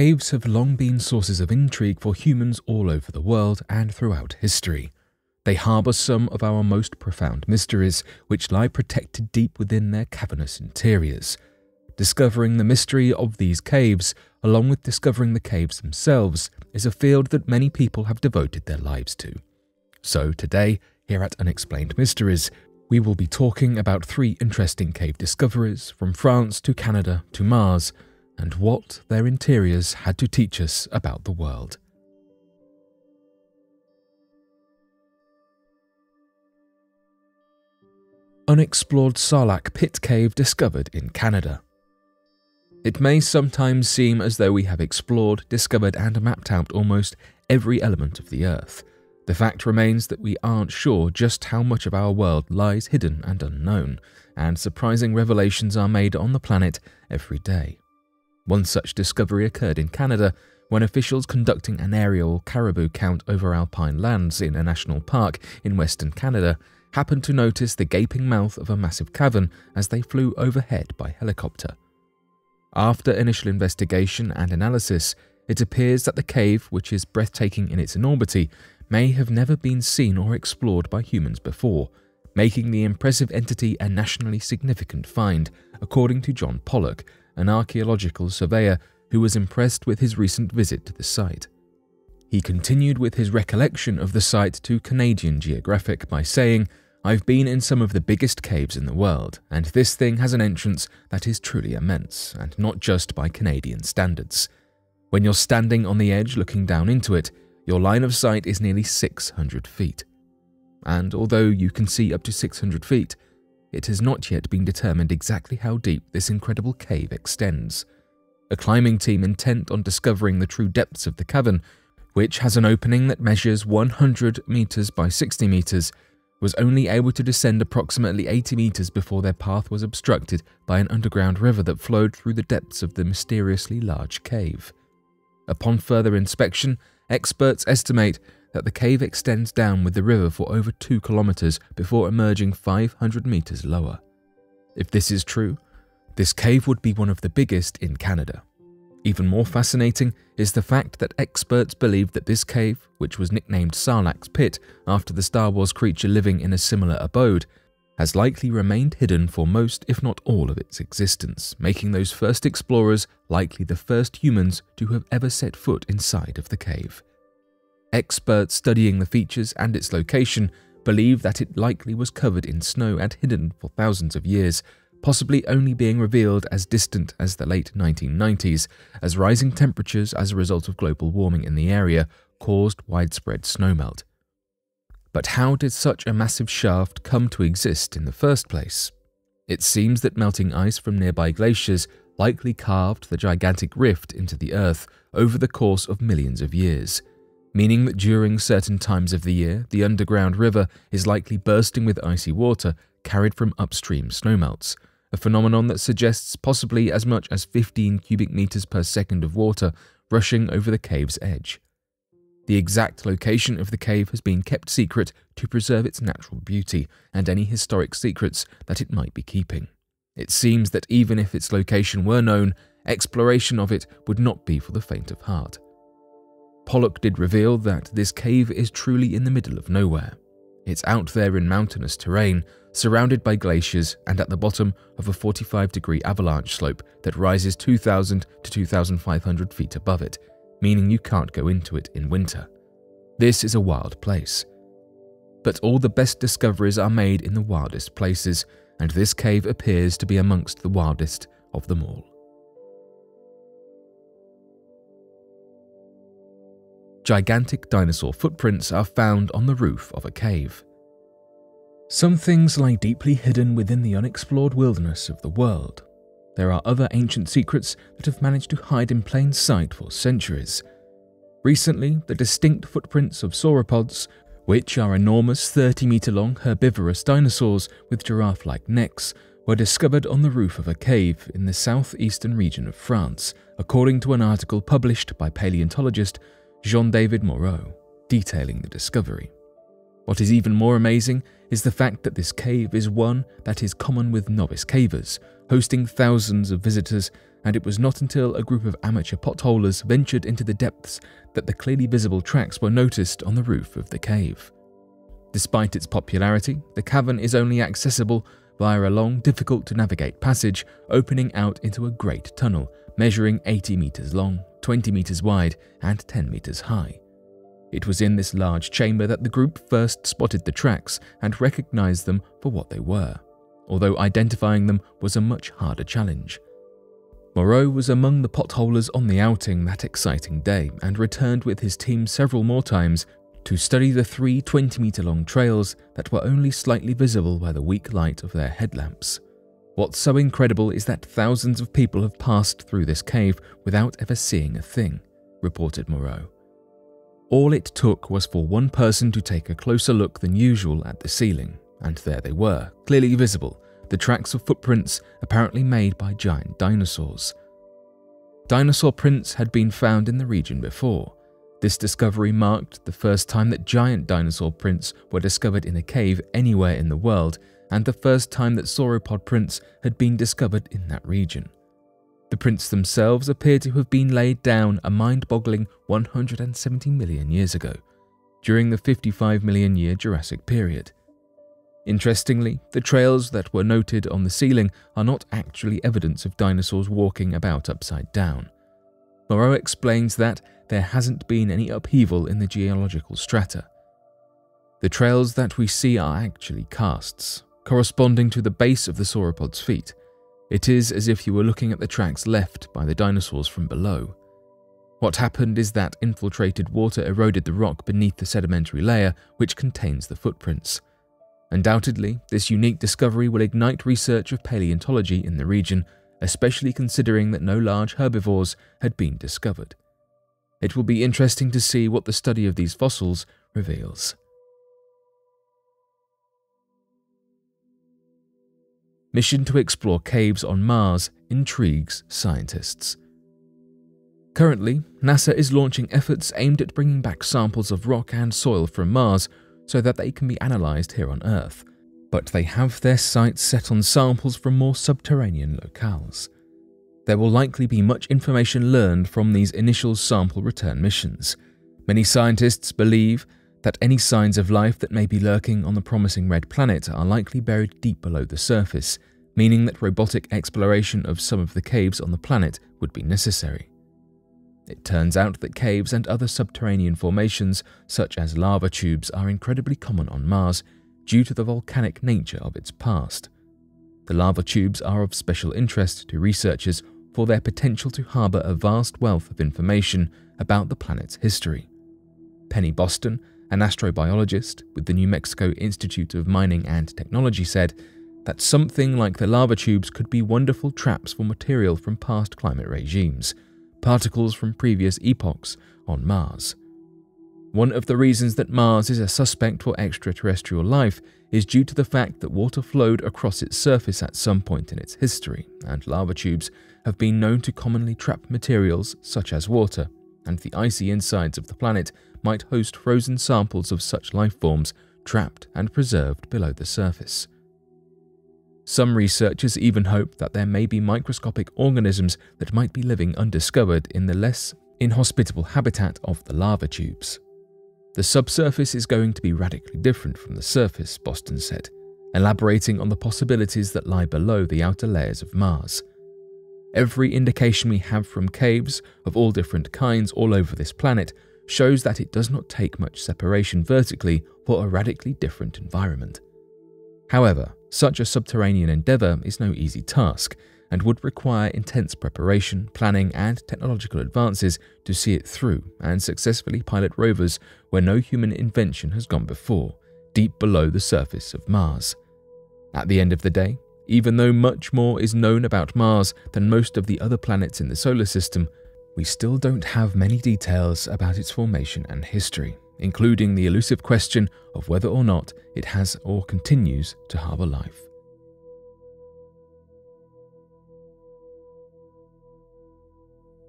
Caves have long been sources of intrigue for humans all over the world and throughout history. They harbour some of our most profound mysteries, which lie protected deep within their cavernous interiors. Discovering the mystery of these caves, along with discovering the caves themselves, is a field that many people have devoted their lives to. So, today, here at Unexplained Mysteries, we will be talking about three interesting cave discoveries from France to Canada to Mars and what their interiors had to teach us about the world. Unexplored Sarlacc Pit Cave discovered in Canada. It may sometimes seem as though we have explored, discovered, and mapped out almost every element of the Earth. The fact remains that we aren't sure just how much of our world lies hidden and unknown, and surprising revelations are made on the planet every day. One such discovery occurred in Canada when officials conducting an aerial caribou count over alpine lands in a national park in western Canada happened to notice the gaping mouth of a massive cavern as they flew overhead by helicopter. After initial investigation and analysis, it appears that the cave, which is breathtaking in its enormity, may have never been seen or explored by humans before, making the impressive entity a nationally significant find, according to John Pollack, an archaeological surveyor who was impressed with his recent visit to the site. He continued with his recollection of the site to Canadian Geographic by saying, I've been in some of the biggest caves in the world, and this thing has an entrance that is truly immense, and not just by Canadian standards. When you're standing on the edge looking down into it, your line of sight is nearly 600 feet. And although you can see up to 600 feet, it has not yet been determined exactly how deep this incredible cave extends. A climbing team intent on discovering the true depths of the cavern which has an opening that measures 100 meters by 60 meters, was only able to descend approximately 80 meters before their path was obstructed by an underground river that flowed through the depths of the mysteriously large cave. Upon further inspection, experts estimate that the cave extends down with the river for over 2 kilometers before emerging 500 meters lower. If this is true, this cave would be one of the biggest in Canada. Even more fascinating is the fact that experts believe that this cave, which was nicknamed Sarlacc's Pit after the Star Wars creature living in a similar abode, has likely remained hidden for most, if not all, of its existence, making those first explorers likely the first humans to have ever set foot inside of the cave. Experts studying the features and its location believe that it likely was covered in snow and hidden for thousands of years, possibly only being revealed as distant as the late 1990s, as rising temperatures as a result of global warming in the area caused widespread snowmelt. But how did such a massive shaft come to exist in the first place? It seems that melting ice from nearby glaciers likely carved the gigantic rift into the earth over the course of millions of years, meaning that during certain times of the year, the underground river is likely bursting with icy water carried from upstream snowmelts, a phenomenon that suggests possibly as much as 15 cubic meters per second of water rushing over the cave's edge. The exact location of the cave has been kept secret to preserve its natural beauty and any historic secrets that it might be keeping. It seems that even if its location were known, exploration of it would not be for the faint of heart. Pollack did reveal that this cave is truly in the middle of nowhere. It's out there in mountainous terrain, surrounded by glaciers and at the bottom of a 45 degree avalanche slope that rises 2,000 to 2,500 feet above it, meaning you can't go into it in winter. This is a wild place. But all the best discoveries are made in the wildest places, and this cave appears to be amongst the wildest of them all. Gigantic dinosaur footprints are found on the roof of a cave. Some things lie deeply hidden within the unexplored wilderness of the world. There are other ancient secrets that have managed to hide in plain sight for centuries. Recently, the distinct footprints of sauropods, which are enormous 30 meter long herbivorous dinosaurs with giraffe like necks, were discovered on the roof of a cave in the southeastern region of France, according to an article published by paleontologist Jean David Moreau, detailing the discovery. What is even more amazing is the fact that this cave is one that is common with novice cavers, hosting thousands of visitors and it was not until a group of amateur potholers ventured into the depths that the clearly visible tracks were noticed on the roof of the cave. Despite its popularity, the cavern is only accessible via a long, difficult to navigate passage opening out into a great tunnel measuring 80 metres long, 20 metres wide, and 10 metres high. It was in this large chamber that the group first spotted the tracks and recognized them for what they were, although identifying them was a much harder challenge. Moreau was among the potholers on the outing that exciting day and returned with his team several more times to study the three 20 metre long trails that were only slightly visible by the weak light of their headlamps. What's so incredible is that thousands of people have passed through this cave without ever seeing a thing, reported Moreau. All it took was for one person to take a closer look than usual at the ceiling, and there they were, clearly visible, the tracks of footprints apparently made by giant dinosaurs. Dinosaur prints had been found in the region before. This discovery marked the first time that giant dinosaur prints were discovered in a cave anywhere in the world, and the first time that sauropod prints had been discovered in that region. The prints themselves appear to have been laid down a mind boggling 170 million years ago, during the 55 million year Jurassic period. Interestingly, the trails that were noted on the ceiling are not actually evidence of dinosaurs walking about upside down. Moreau explains that there hasn't been any upheaval in the geological strata. The trails that we see are actually casts, corresponding to the base of the sauropod's feet. It is as if you were looking at the tracks left by the dinosaurs from below. What happened is that infiltrated water eroded the rock beneath the sedimentary layer which contains the footprints. Undoubtedly, this unique discovery will ignite research of paleontology in the region, especially considering that no large herbivores had been discovered. It will be interesting to see what the study of these fossils reveals. Mission to explore caves on Mars intrigues scientists. Currently, NASA is launching efforts aimed at bringing back samples of rock and soil from Mars so that they can be analysed here on Earth, but they have their sights set on samples from more subterranean locales. There will likely be much information learned from these initial sample return missions. Many scientists believe that any signs of life that may be lurking on the promising red planet are likely buried deep below the surface, meaning that robotic exploration of some of the caves on the planet would be necessary. It turns out that caves and other subterranean formations, such as lava tubes, are incredibly common on Mars due to the volcanic nature of its past. The lava tubes are of special interest to researchers for their potential to harbour a vast wealth of information about the planet's history. Penny Boston, an astrobiologist with the New Mexico Institute of Mining and Technology, said that something like the lava tubes could be wonderful traps for material from past climate regimes particles from previous epochs on Mars. One of the reasons that Mars is a suspect for extraterrestrial life is due to the fact that water flowed across its surface at some point in its history, and lava tubes have been known to commonly trap materials such as water, and the icy insides of the planet might host frozen samples of such life forms trapped and preserved below the surface. Some researchers even hope that there may be microscopic organisms that might be living undiscovered in the less inhospitable habitat of the lava tubes. The subsurface is going to be radically different from the surface, Boston said, elaborating on the possibilities that lie below the outer layers of Mars. Every indication we have from caves of all different kinds all over this planet shows that it does not take much separation vertically for a radically different environment. However, such a subterranean endeavour is no easy task and would require intense preparation, planning, and technological advances to see it through and successfully pilot rovers where no human invention has gone before, deep below the surface of Mars. At the end of the day, even though much more is known about Mars than most of the other planets in the solar system, we still don't have many details about its formation and history including the elusive question of whether or not it has or continues to harbour life.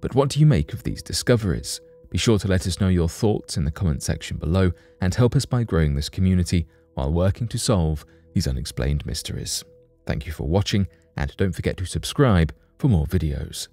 But what do you make of these discoveries? Be sure to let us know your thoughts in the comment section below and help us by growing this community while working to solve these unexplained mysteries. Thank you for watching and don't forget to subscribe for more videos.